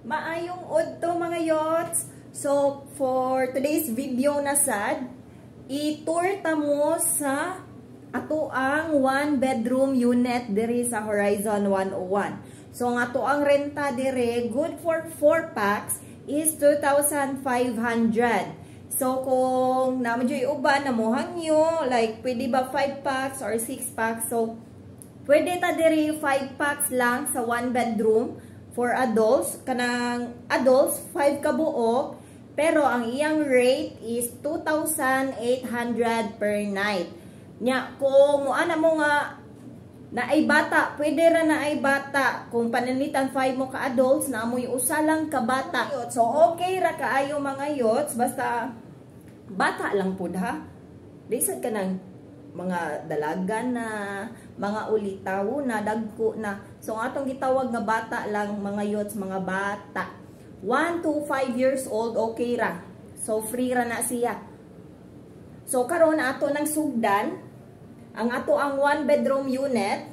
Maayong udto mga yots. So, for today's video na sad, i-tour ta mo sa ato ang one bedroom unit diri sa Horizon 101. So, ang ato ang renta diri, good for 4 packs, is 2,500. So, kung naman yung uban na mo hangyo, like, pwede ba 5 packs or 6 packs? So, pwede ta diri 5 packs lang sa one bedroom for adults. Kanang adults, 5 kabuok. Pero ang iyang rate is 2,800 per night. Nya, kung muana mo nga na ay bata, pwede ra na ay bata. Kung pananitan 5 mo ka adults, na amoy usa lang ka bata. So, okay ra kaayo mga yots, basta bata lang pud ha. Lisad ka ng mga dalaga na, mga ulitaw na, dagko na. So, ang atong gitawag nga bata lang, mga yots, mga bata. 1 to 5 years old, okay ra. So, free ra na siya. So, karon ato ng sugdan, ang ato ang one bedroom unit.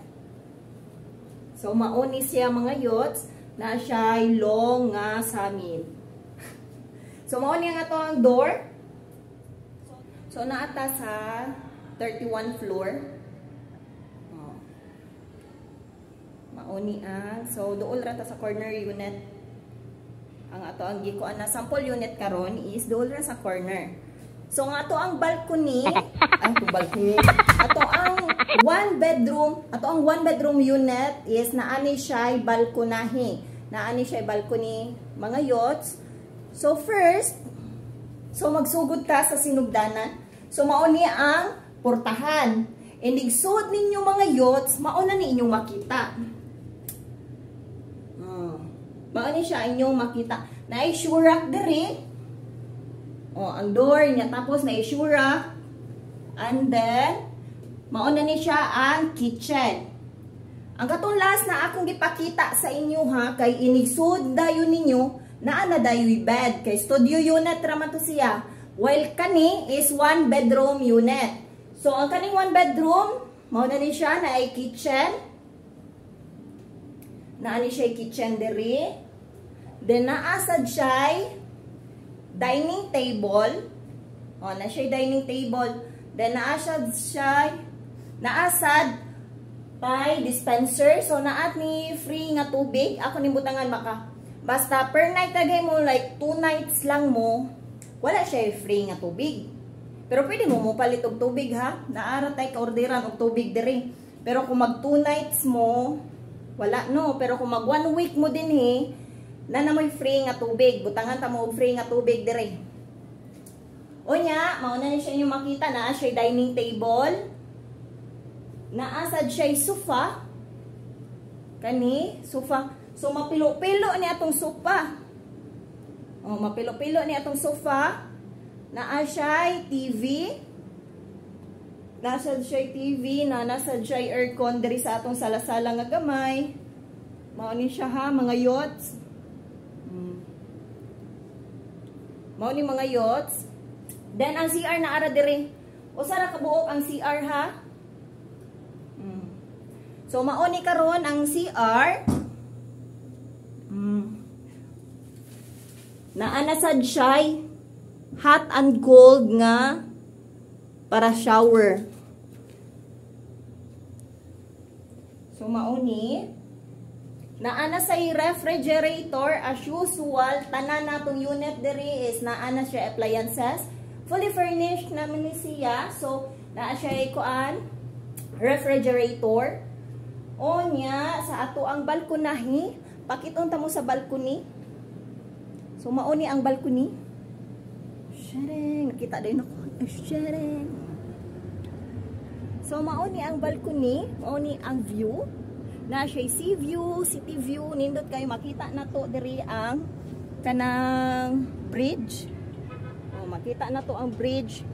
So, mauni siya mga yots, na siya long nga samin. So, mauni ang ato ang door. So, naata sa 31 floor. Oh. Mauni ang. So, dool ra ta sa corner unit. Ang ato ang gikuan na sample unit karon is dool ra sa corner. So, nga ato ang balcony, ay, ito balcony, ato ang one bedroom, ato ang one bedroom unit is naani siya balkonahe. Naani siya balcony, mga yachts. So, first, so magsugod ka sa sinugdanan. So, mauni ang portahan. And igsud ninyo mga yachts, mauna ni inyong makita. Hmm. Mauni siya inyong makita. Na shurak diri. Oh, ang door niya. Tapos na shurak. And then, mauna ni siya ang kitchen. Ang katong last na akong gipakita sa inyo ha, kay inigsud dayon ninyo, naa na dayoy bed. Kay studio unit raman to siya. While kani is one bedroom unit. So, ang kaning one bedroom, mao na ni siya na ay kitchen. Naa ni siya kitchen diri. Then, naasad siya dining table. O, na siya dining table. Then, naasad siya, naasad by dispenser. So, naat ni free nga tubig. Ako ni butangan maka. Basta per night tagay mo, like two nights lang mo, wala siya free nga tubig. Pero pwede mo mo palit og tubig ha. Naara tay ka orderan og tubig diri. Pero kung mag two nights mo, wala no. Pero kung mag one week mo din he, na namoy free nga tubig. Butangan ta mo og free nga tubig diri. O nya, mauna ni siya yung makita na siya dining table. Naasad siya sofa. Kani, sofa. So mapilo-pilo ni atong sofa. Oh, mapilo-pilo ni atong sofa. Naa siya TV. Nasa siya TV, na nasa siya aircon diri sa atong salasala nga gamay. Mao ni siya ha, mga yachts. Hmm. Mao ni mga yachts. Then ang CR na ara diri. Usa ra ka buok ang CR ha. Hmm. So mao ni karon ang CR. Hmm. Naanasad siya hot and cold nga para shower. So, mauni. Naana sa refrigerator, as usual, tanan natong unit diri is naana siya appliances. Fully furnished naman ni siya. So, naa siya ikuan, refrigerator. O niya, sa ato ang balkonahi, pakiton ta mo sa balcony. So, mauni ang balcony. Sharing. Nakita din ako. Sharing. So, mauni ang balcony. Mauni ang view. Na siya sea view, city view. Nindot kayo makita na to diri ang kanang bridge. O, makita na to ang bridge.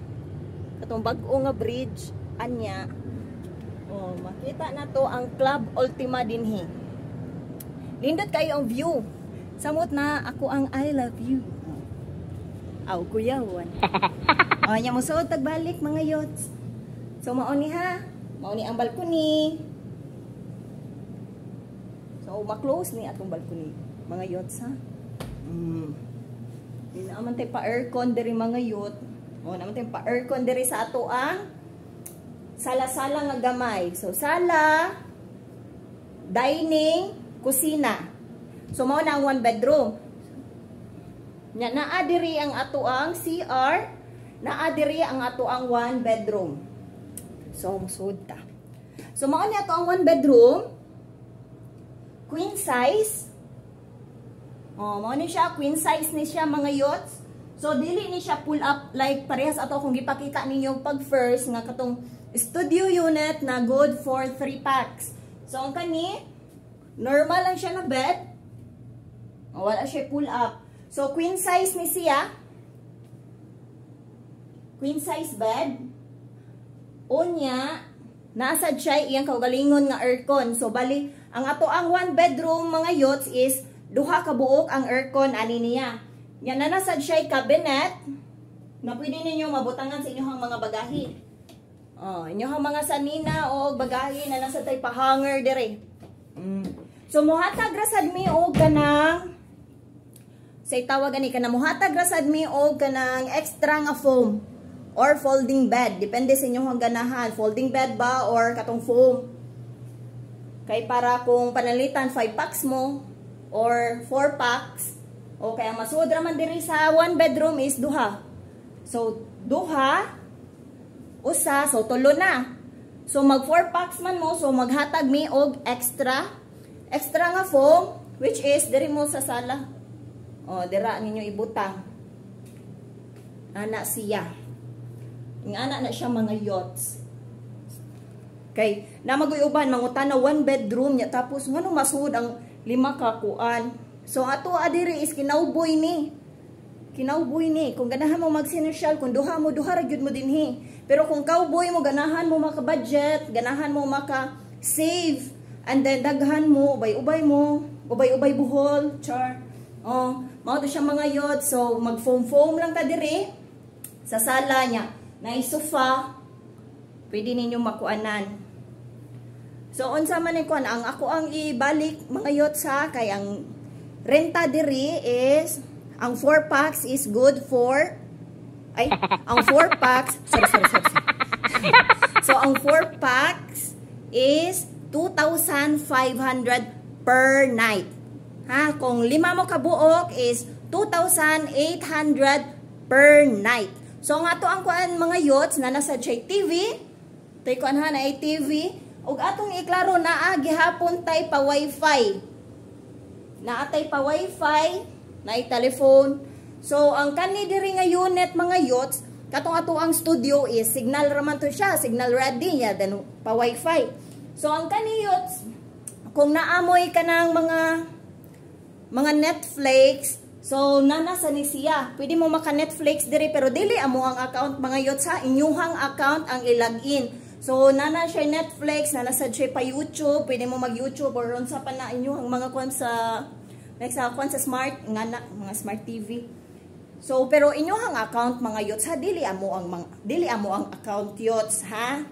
Katong bag-o nga bridge. Anya. O, makita na to ang Club Ultima dinhi. Nindot kayo ang view. Samot na ako ang I love you. Aw, kuya, wan. o, nya mo suot tagbalik, mga yots. So, mauni ha. Mauni ang balcony. So, ma-close ni atong balcony. Mga yots ha. Mm. Di naman tayo pa-aircon diri mga youth. O naman tayo pa-aircon diri sa ato ang sala-sala nga gamay. So, sala, dining, kusina. So, mao na ang one bedroom. Nya naa diri ang ato ang CR, naa diri ang ato ang one bedroom. So, musud ta. So, mao ni ato ang one bedroom. Queen size. Oh, mao ni siya queen size ni siya mga yachts. So, dili ni siya pull up like parehas ato kung gipakita ninyo pag first nga katong studio unit na good for 3 packs. So, ang kani, normal lang siya na bed. Wala siya pull up. So, queen size ni siya. Queen size bed. Unya, nasa siya iyang kaugalingon nga aircon. So, bali, ang ato ang one bedroom mga yachts is duha ka buok ang aircon ani niya. Yan na nasa siya cabinet na pwede ninyo mabutangan sa inyong mga bagahe. Oh, inyong mga sanina o bagahe na nasa tay pa-hanger dire. Mm. So, muhatag rasad mi og kanang say tawag ani kana muhatag rasad mi og kanang extra nga foam or folding bed. Depende sa inyong ganahan. Folding bed ba or katong foam? Kay para kung panalitan 5 packs mo or 4 packs o kaya ra man diri sa one bedroom is duha. So duha usa so tulo na. So mag 4 packs man mo so maghatag mi og extra extra nga foam which is diri mo sa sala o, dira ninyo ibutang. Ana siya. Ang ana na siya mga yachts. Kay, na uban mangutan na one bedroom niya, tapos ngano masud ang lima ka kuan. So, ato adiri is kinauboy ni. Kinauboy ni. Kung ganahan mo mag-sinusyal, kung duha mo, duha ra mo dinhi. Pero kung cowboy mo, ganahan mo maka-budget, ganahan mo maka-save, and then daghan mo, ubay-ubay mo, ubay-ubay buhol, char. Oh, mao to siya mga yod. So, mag-foam-foam lang ta dire sa sala niya. Na sofa, pwede ninyo makuanan. So, unsa man ni kuan ang ako ang ibalik mga yod sa kay ang renta diri is ang 4 packs is good for ay ang 4 packs sorry sorry sorry, sorry. so ang 4 packs is 2,500 per night Ha, kung lima mo kabuok is 2,800 per night. So nga to ang kuan mga yachts na nasa Chay TV, tay kuan ha na TV, ug atong iklaro na gihapon tay pa wifi. Na atay pa wifi, na telephone. So ang kani diri nga unit mga yachts, katong ato ang studio is signal raman to siya, signal ready ya then pa wifi. So ang kani yachts, kung naamoy ka ng mga mga Netflix, so nana sa ni siya. Pwede mo maka Netflix diri pero dili amo ang account mga yot sa inyuhang account ang ilagin. So nana siya Netflix, nana sa siya pa YouTube, pwede mo mag YouTube or ron sa pa na inyuhang mga kwan sa like sa kwan sa smart nga na, mga smart TV. So pero inyuhang account mga yots ha dili amo ang mga dili amo ang account yots ha.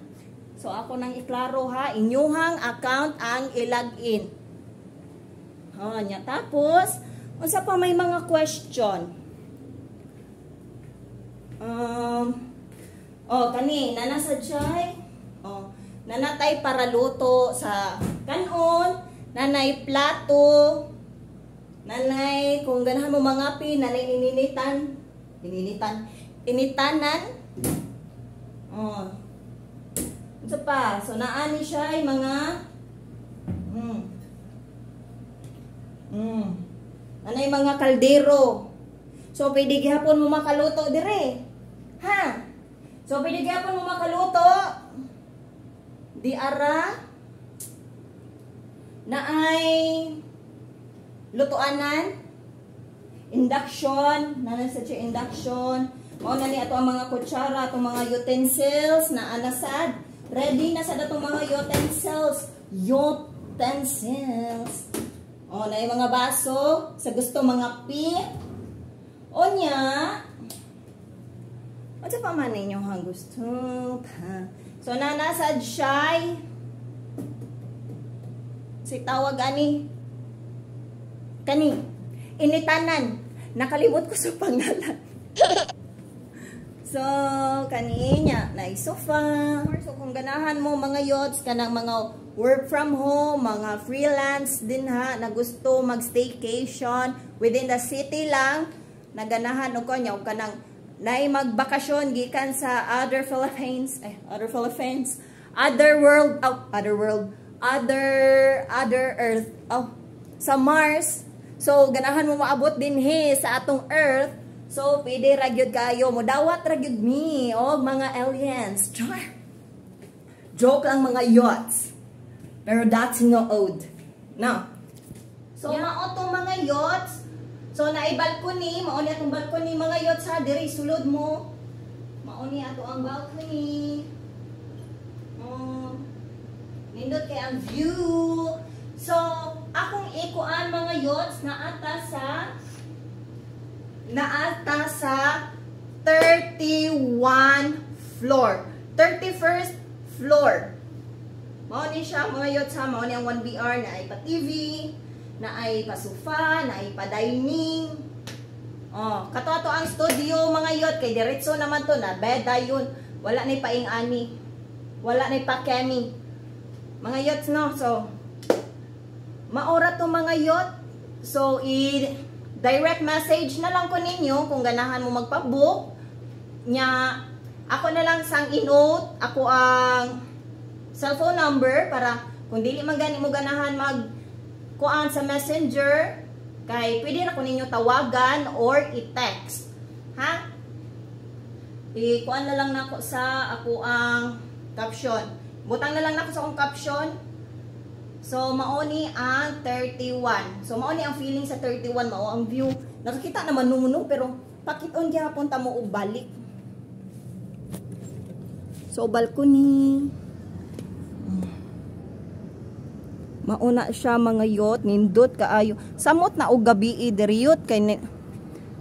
So ako nang iklaro ha, inyuhang account ang ilagin. Oh, nya tapos unsa pa may mga question? Um Oh, kani nanasa jay. Oh, nanatay para luto sa kanon, nanay plato, nanay kung ganahan mo mga pi, nanay ininitan, ininitan, initanan. Oh. Ito pa, so naani siya ay mga hmm, Mm. Anay mga kaldero. So, pwede gihapon mo makaluto dire. Ha? So, pwede gihapon mo makaluto. Di ara na ay lutuanan, induction, na sa siya induction, o na ni ato ang mga kutsara, atong mga utensils na anasad. Ready na sa datong mga utensils. Utensils. O, na yung mga baso. Sa gusto mga pi. O niya. O, sa pa man ninyo ang gusto. Pa. So, nanasad siya'y si tawag ani. Kani. initanan. Nakalimot ko sa pangalan. so, kaninya, na sofa. So, kung ganahan mo mga yots, kanang mga work from home, mga freelance din ha, na gusto mag-staycation within the city lang, naganahan o kanya, o kanang naay magbakasyon gikan sa other Philippines, eh, other Philippines, other world, oh, other world, other, other earth, oh, sa Mars. So, ganahan mo maabot din he sa atong earth. So, pwede ragyod kayo. mo dawat ragyod mi. O, oh, mga aliens. Char. Joke lang mga yachts. Pero that's no ode. No. So, yeah. mao mga yachts, So naay balcony, mao ni atong balcony mga yachts ha, diri sulod mo. Mao ni ato ang balcony. Oh. Nindot kay ang view. So, akong ikuan mga yachts na ata sa na ata sa 31 floor. 31st floor. Mao ni siya yachts ha, mao ni ang 1BR na ay pa TV, na ay pasufa, na ay pa-dining. Oh, kato ato ang studio mga yot kay diretso naman to na bed yun. Wala na paing-ani. Wala na pa-kemi. Mga yots no. So maora to mga yot. So i direct message na lang ko ninyo kung ganahan mo magpa-book. Nya ako na lang sang inote. Ako ang cellphone number para kung dili man gani mo ganahan mag kuan sa messenger kay pwede na ko ninyo tawagan or i-text. Ha? I-kuan na lang nako sa ako ang caption. Butang na lang nako sa akong caption so maoni ang 31 so maoni ang feeling sa 31 mao ang view. Nakakita naman numuno pero pakiton gyapon ta mo og balik so balcony mauna siya mga yot nindot kaayo. Samot na og gabi diriyot kay ni,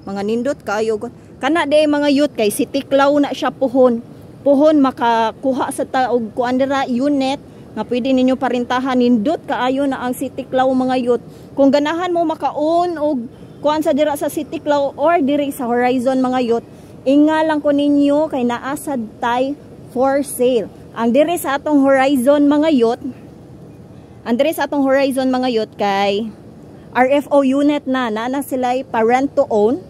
mga nindot kaayo kana day mga yot kay si tiklaw na siya puhon. Puhon makakuha sa taog kuan dira unit nga pwede ninyo parintahan nindot kaayo na ang City Claw mga yot kung ganahan mo makaon og kuan sa dira sa City Claw or diri sa Horizon mga yot inga lang ko ninyo kay naasad tay for sale ang diri sa atong Horizon mga yot Andre sa atong horizon mga youth kay RFO unit na nana sila parent to own.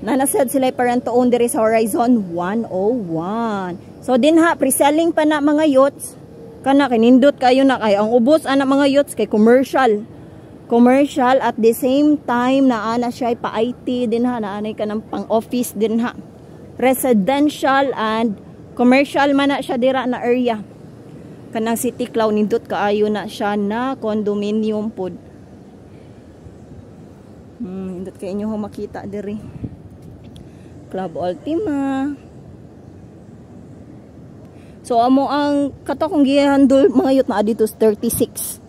Nana sad sila parent to own diri sa horizon 101. So din ha pre-selling pa na mga youths kana kinindot kayo na kay ang ubos ana mga youths kay commercial. Commercial at the same time na ana siya pa IT din ha naanay ka ng pang office din ha. Residential and commercial man na siya dira na area kanang city cloud nindot kaayo na siya na condominium pod hmm, nindot kay inyo makita diri Club Ultima so amo ang kato kong gihandol mga yut na dito 36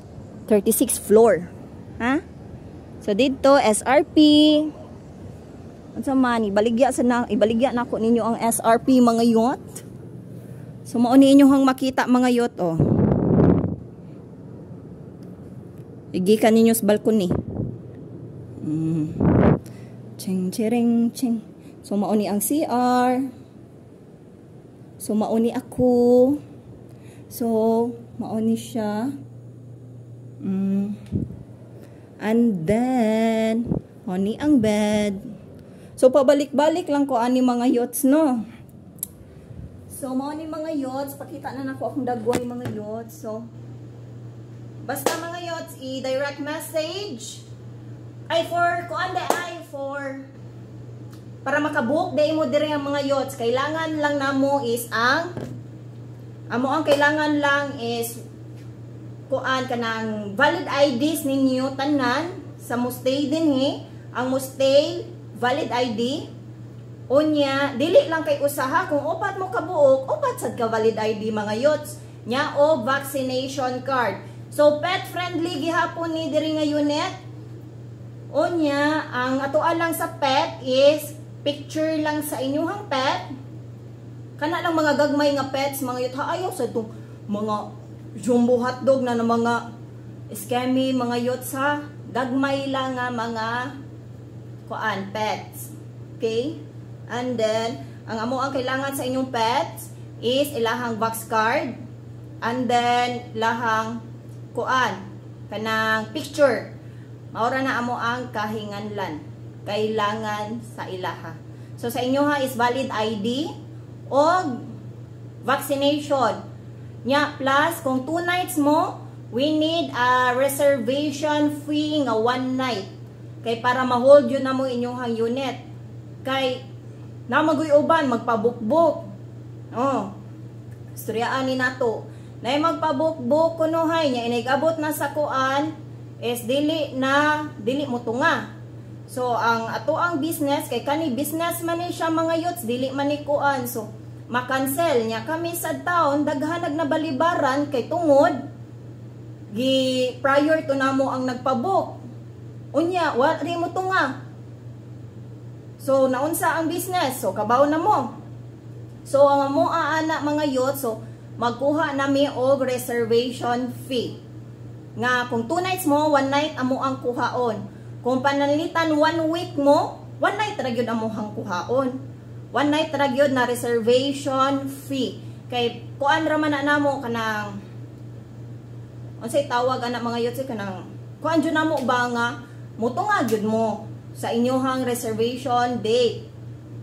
36 floor ha so dito SRP unsa man ibaligya sa na ibaligya nako ninyo ang SRP mga yut So mauni inyo hang makita mga yot oh. Igikan ninyo sa balkoni. Mm. Ching ching ching. So mauni ang CR. So mauni ako. So mauni siya. Mm. And then mauni ang bed. So pabalik-balik lang ko ani mga yots no. So, mao ni mga yots. Pakita na nako akong dagway mga yots. So, basta mga yots, i-direct message. Ay, for, kuan da ay, for, para makabook, day mo dire ang mga yots. Kailangan lang namo is ang, amo ang kailangan lang is, kuan ka ng valid IDs ninyo tanan sa mustay din he. Ang mustay, valid ID, Unya, dili lang kay usaha kung upat mo kabuok, upat sad ka valid ID mga yots. Nya o vaccination card. So pet friendly gihapon ni diri nga unit. Unya, ang atuan lang sa pet is picture lang sa inyuhang pet. Kana lang mga gagmay nga pets, mga yut ayaw sa itong mga jumbo hotdog na ng mga scammy, mga yots ha. gagmay lang nga mga kuan pets. Okay? And then ang amo ang kailangan sa inyong pets is ilahang box card and then lahang kuan kanang picture. Maura na amo ang kahinganlan kailangan sa ilaha. So sa inyo ha is valid ID o vaccination. Nya plus kung two nights mo, we need a reservation fee nga one night. Kay para ma-hold yun na mo inyong unit. Kay na magoy uban magpabukbuk. Oh. Istoryaan ni nato. Na magpabukbuk kuno hay nya inigabot na sa kuan is dili na dili mo tunga. So ang ato ang business kay kani business man ni siya mga youths dili man ni kuan. So makancel nya kami sa town daghanag na balibaran kay tungod gi prior to namo ang nagpabook. Unya, wa ri mo tunga. So naunsa ang business? So kabaw na mo. So ang mo aana mga youth, so magkuha nami og reservation fee. Nga kung two nights mo, one night amo ang kuhaon. Kung panalitan one week mo, one night ra gyud amo ang kuhaon. One night ra gyud na reservation fee. Kay kuan ra man na namo kanang unsay tawag ana mga youth kanang kuan jud namo ba nga mutunga gyud mo sa inyohang reservation date.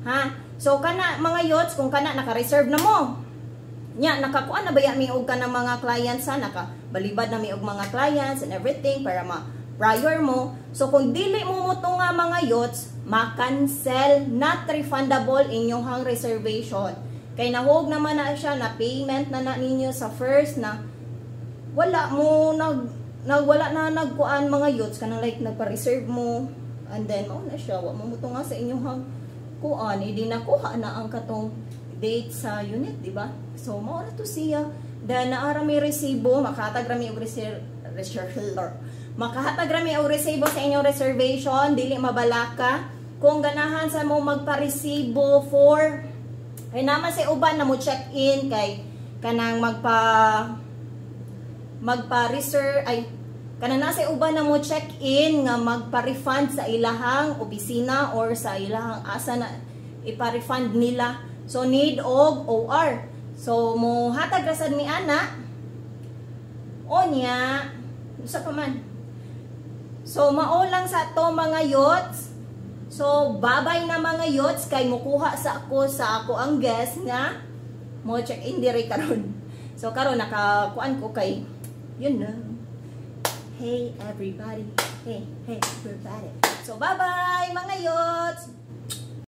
Ha? So kana mga youths kung kana naka-reserve na mo. Nya nakakuan na ba mi og kana mga clients sa naka balibad na mi og mga clients and everything para ma prior mo. So kung dili mo mo nga mga youths, ma-cancel not refundable inyong reservation. Kay nahog naman na siya na payment na na ninyo sa first na wala mo nag nagwala na nagkuan mga youths kanang like nagpa-reserve mo and then mao na siya wa mo muto nga sa inyong kuan hindi nakuha na ang katong date sa unit di ba so mao na to siya then naara may resibo makahatag rami og reserve makahatag rami og resibo sa inyong reservation dili mabalaka kung ganahan sa mo magpa-resibo for ay naman sa uban na mo check in kay kanang magpa magpa-reserve ay kana nasa uban na mo check-in nga magpa-refund sa ilahang opisina or sa ilahang asa na ipa-refund nila. So need og OR. So mo hatag rasad mi ana. Onya, sa pa man. So mao lang sa to mga yachts. So babay na mga yachts kay mukuha sa ako sa ako ang guest nga mo check-in dire karon. So karon nakakuan ko kay yun na. Hey everybody. Hey, hey everybody. So bye-bye mga yachts.